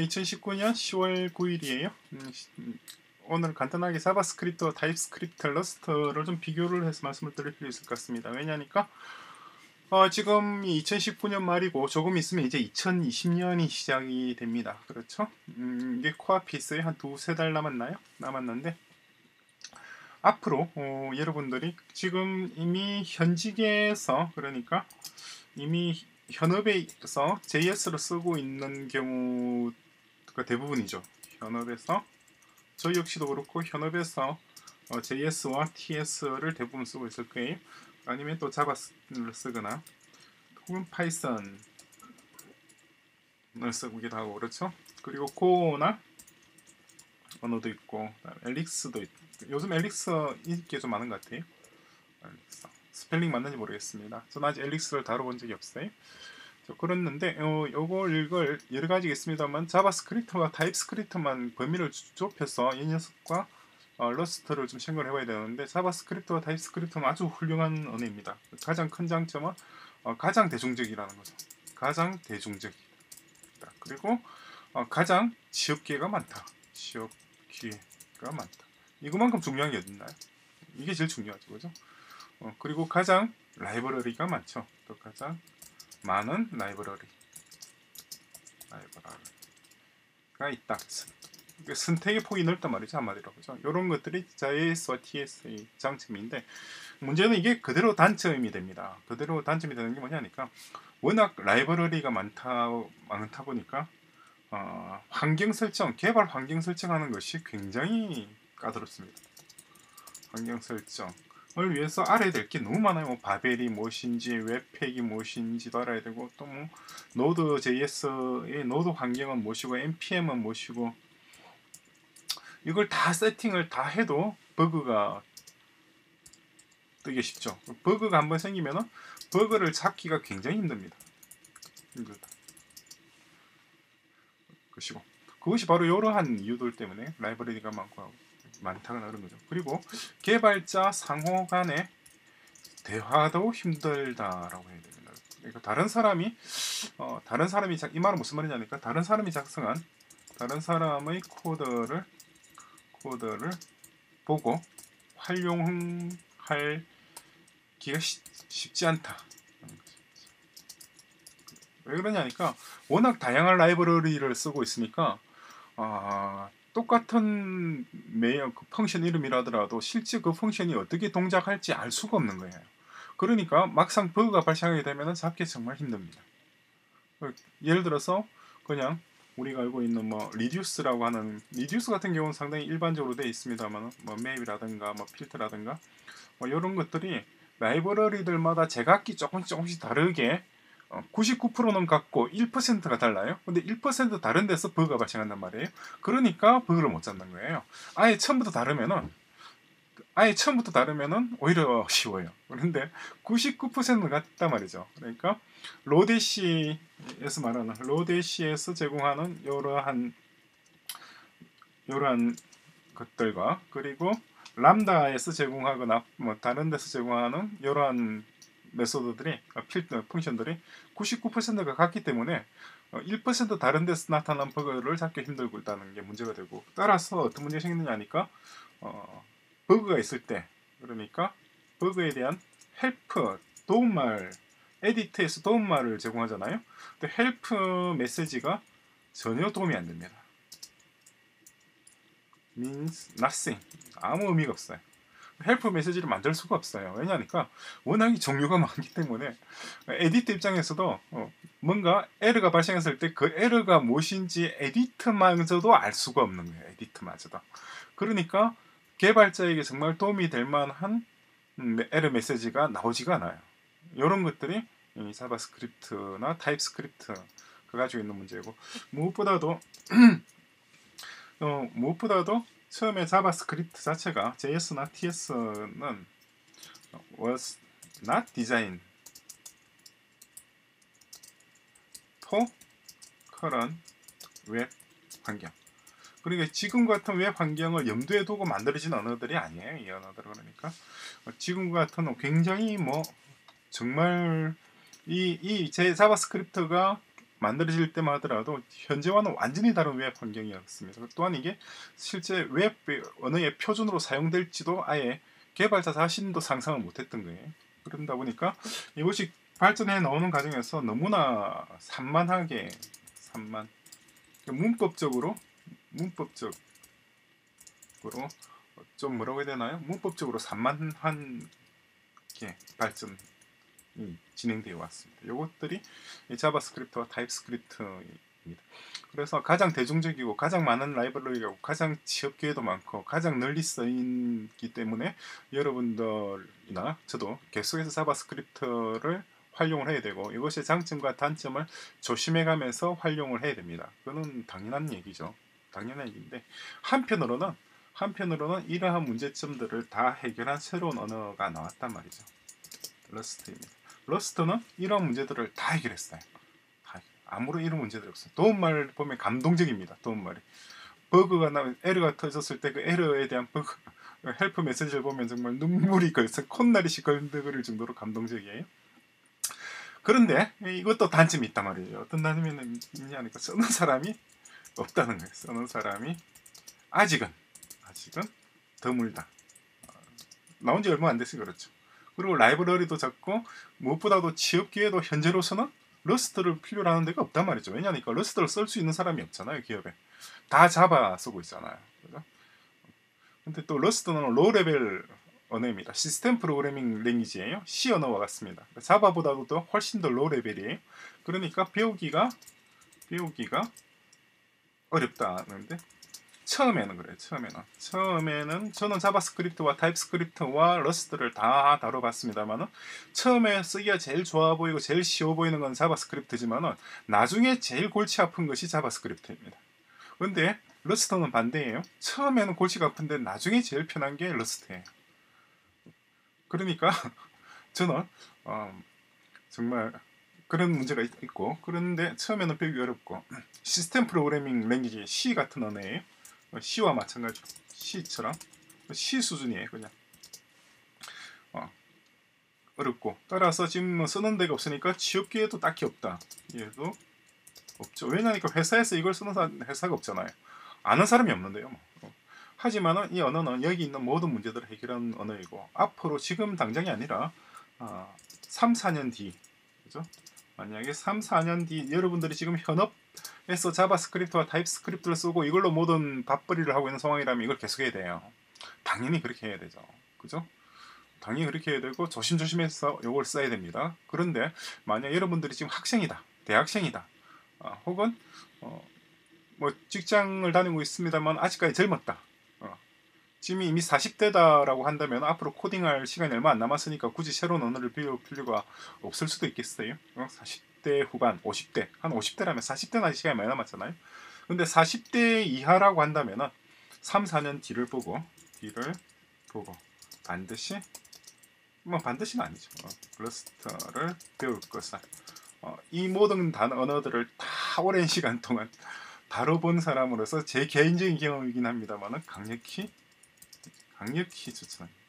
2019년 10월 9일이에요. 오늘 간단하게 JavaScript와 TypeScript Rust를 좀 비교를 해서 말씀을 드릴 필요 있을 것 같습니다. 왜냐니까 어, 지금 2019년 말이고 조금 있으면 이제 2020년이 시작이 됩니다. 그렇죠? 음, 이게 코앞이 어요 한 두세 달 남았나요? 남았는데 앞으로 어, 여러분들이 지금 이미 현직에서 그러니까 이미 현업에서 JS를 쓰고 있는 경우 가 대부분이죠. 현업에서 저 역시도 그렇고 현업에서 어, JS와 TS를 대부분 쓰고 있을 거예요. 아니면 또 Java를 쓰거나 혹은 Python을 쓰기도 하고 그렇죠. 그리고 Golang 언어도 있고 엘릭스도 있고 요즘 엘릭스 인기가 좀 많은 것 같아요. 엘릭스. 스펠링 맞는지 모르겠습니다. 저는 아직 Elixir를 다뤄본 적이 없어요. 그랬는데 어, 요걸 이걸 여러 가지 있습니다만 JavaScript와 TypeScript만 범위를 좁혀서 이 녀석과 어, Rust를 좀 생각을 해봐야 되는데 JavaScript와 TypeScript는 아주 훌륭한 언어입니다. 가장 큰 장점은 어, 가장 대중적이라는 거죠. 가장 대중적이다. 그리고 어, 가장 직업 기회가 많다. 직업 기회가 많다. 이거만큼 중요한 게 어딨나요? 이게 제일 중요하죠, 그죠? 어, 그리고 가장 라이브러리가 많죠. 또 가장 많은 라이브러리 라이브러리가 있다. 선택의 폭이 넓단 말이죠 한마디로 그죠? 이런 것들이 JS와 TS의 장점인데 문제는 이게 그대로 단점이 됩니다. 그대로 단점이 되는 게 뭐냐니까 워낙 라이브러리가 많다 많다 보니까 어, 환경 설정 개발 환경 설정하는 것이 굉장히 까다롭습니다. 환경 설정 을 위해서 알아야 될 게 너무 많아요. 뭐 Babel이 무엇인지, webpack이 무엇인지도 알아야 되고, 또 뭐 Node JS의 Node 환경은 무엇이고, npm은 무엇이고, 이걸 다 세팅을 다 해도 버그가 뜨기 쉽죠. 버그가 한번 생기면은 버그를 찾기가 굉장히 힘듭니다. 힘들다. 그것이고 그것이 바로 이러한 이유들 때문에 라이브러리가 많고 하고. 많다거나 그런 거죠. 그리고 개발자 상호 간의 대화도 힘들다라고 해야 됩니다. 그러니까 다른 사람이 어, 다른 사람이 이 말은 무슨 말이냐니까 다른 사람이 작성한 다른 사람의 코드를 코드를 보고 활용하기가 쉽지 않다. 왜 그러냐니까 워낙 다양한 라이브러리를 쓰고 있으니까 아, 똑같은 메인 그 function 이름이라더라도 실제 그 function이 어떻게 동작할지 알 수가 없는 거예요. 그러니까 막상 버그가 발생하게 되면 잡기 정말 힘듭니다. 예를 들어서 그냥 우리가 알고 있는 뭐 reduce라고 하는 reduce 같은 경우는 상당히 일반적으로 되어 있습니다만 뭐 map이라든가 뭐 filter라든가 뭐 이런 것들이 라이브러리들마다 제각기 조금씩 조금씩 다르게 99%는 같고 1%가 달라요. 근데 1% 다른 데서 버그가 발생한단 말이에요. 그러니까 버그를 못 잡는 거예요. 아예 처음부터 다르면은 아예 처음부터 다르면은 오히려 쉬워요. 그런데 99%는 같단 말이죠. 그러니까 로데시에서 말하는 로데시에서 제공하는 이러한 이러한 것들과 그리고 Ramda에서 제공하거나 뭐 다른 데서 제공하는 이러한 method들이 어, 필 어, function들이 99%가 같기 때문에 1% 어, 다른 데서 나타난 버그를 잡기 힘들고 있다는 게 문제가 되고 따라서 어떤 문제가 생기느냐니까 어, 버그가 있을 때 그러니까 버그에 대한 help 도움말 edit에서 도움말을 제공하잖아요. 근데 help 메시지가 전혀 도움이 안 됩니다. means nothing 아무 의미가 없어요. help 메시지를 만들 수가 없어요. 왜냐니까 워낙에 종류가 많기 때문에 edit 입장에서도 어, 뭔가 에러가 발생했을 때 그 에러가 무엇인지 edit마저도 알 수가 없는 거예요. edit마저도. 그러니까 개발자에게 정말 도움이 될 만한 음, 에러 메시지가 나오지가 않아요. 이런 것들이 자바스크립트나 타입스크립트 그 가지고 있는 문제고 무엇보다도 어, 무엇보다도 처음에 자바스크립트 자체가 JS나 TS는 was not designed for current 웹 환경. 그러니까 지금 같은 웹 환경을 염두에 두고 만들어진 언어들이 아니에요. 이 언어들 그러니까 지금 같은 굉장히 뭐 정말 이이제 자바스크립트가 만들어질 때만 하더라도 현재와는 완전히 다른 웹 환경이었습니다. 또한 이게 실제 웹 언어의 표준으로 사용될지도 아예 개발자 자신도 상상을 못했던 거예요. 그러다 보니까 이것이 발전해 나오는 과정에서 너무나 산만하게 산만 문법적으로 문법적으로 좀 뭐라고 해야 되나요? 문법적으로 산만한 게 발전이 진행되어 왔습니다. 이것들이 자바스크립트와 타입스크립트입니다. 그래서 가장 대중적이고 가장 많은 라이브러리고 가장 취업 기회도 많고 가장 널리 쓰이기 때문에 여러분들이나 저도 계속해서 자바스크립트를 활용을 해야 되고 이것의 장점과 단점을 조심해가면서 활용을 해야 됩니다. 그거는 당연한 얘기죠. 당연한 얘기인데 한편으로는 한편으로는 이러한 문제점들을 다 해결한 새로운 언어가 나왔단 말이죠. 러스트입니다. 러스트는 이런 문제들을 다 해결했어요. 아무런 이런 문제들이 없어요. 도움말 보면 감동적입니다. 도움말이. 버그가 나 에러가 터졌을 때 그 에러에 대한 버그 help 메시지를 보면 정말 눈물이 글썽 콧날이 걸그릴 정도로 감동적이에요. 그런데 이것도 단점이 있단 말이에요. 어떤 단점이 있냐니까 쓰는 사람이 없다는 거예요. 쓰는 사람이 아직은 아직은 드물다. 나온 지 얼마 안 됐으니 그렇죠. 그리고 라이브러리도 작고 무엇보다도 취업 기회도 현재로서는 러스트를 필요로 하는 데가 없단 말이죠. 왜냐니까 러스트를 쓸 수 있는 사람이 없잖아요, 기업에. 다 자바 쓰고 있잖아요. 그죠? 근데 또 러스트는 low level 언어입니다. 시스템 프로그래밍 language예요. C 언어와 같습니다. 자바보다도 더 훨씬 더 low level이에요. 그러니까 배우기가 배우기가 어렵다는데 처음에는 그래요. 처음에는 처음에는 저는 자바스크립트와 타입스크립트와 러스트를 다 다뤄봤습니다만은 처음에 쓰기가 제일 좋아 보이고 제일 쉬워 보이는 건 자바스크립트지만은 나중에 제일 골치 아픈 것이 자바스크립트입니다. 근데 러스트는 반대예요. 처음에는 골치가 아픈데 나중에 제일 편한 게 러스트예요. 그러니까 저는 어, 정말 그런 문제가 있고 그런데 처음에는 배우기 어렵고 시스템 프로그래밍 랭귀지 C 같은 언어예 요. C와 마찬가지로 C처럼 C 수준이에요 그냥 어, 어렵고 따라서 지금 뭐 쓰는 데가 없으니까 기회도 딱히 없다 얘도 없죠 왜냐니까 회사에서 이걸 쓰는 회사가 없잖아요 아는 사람이 없는데요 뭐. 어. 하지만은 이 언어는 여기 있는 모든 문제들을 해결하는 언어이고 앞으로 지금 당장이 아니라 어, 3, 4년 뒤 그죠? 만약에 3, 4년 뒤 여러분들이 지금 현업 에서 자바스크립트와 타입스크립트를 쓰고 이걸로 모든 밥벌이를 하고 있는 상황이라면 이걸 계속해야 돼요. 당연히 그렇게 해야 되죠. 그죠? 당연히 그렇게 해야 되고 조심조심해서 이걸 써야 됩니다. 그런데 만약 여러분들이 지금 학생이다, 대학생이다, 어, 혹은 어, 뭐 직장을 다니고 있습니다만 아직까지 젊었다. 어, 지금 이미 40대다라고 한다면 앞으로 코딩할 시간이 얼마 안 남았으니까 굳이 새로운 언어를 배울 필요가 없을 수도 있겠어요. 어? 40 대 후반, 50대, 한 50대라면 40대는 아직 시간이 많이 남았잖아요. 근데 40대 이하라고 한다면은 3, 4년 뒤를 보고 뒤를 보고 반드시 뭐 반드시는 아니죠. 어, 블러스터를 배울 것을 어, 이 모든 단 언어들을 다 오랜 시간 동안 다뤄본 사람으로서 제 개인적인 경험이긴 합니다만은 강력히 강력히 추천합니다.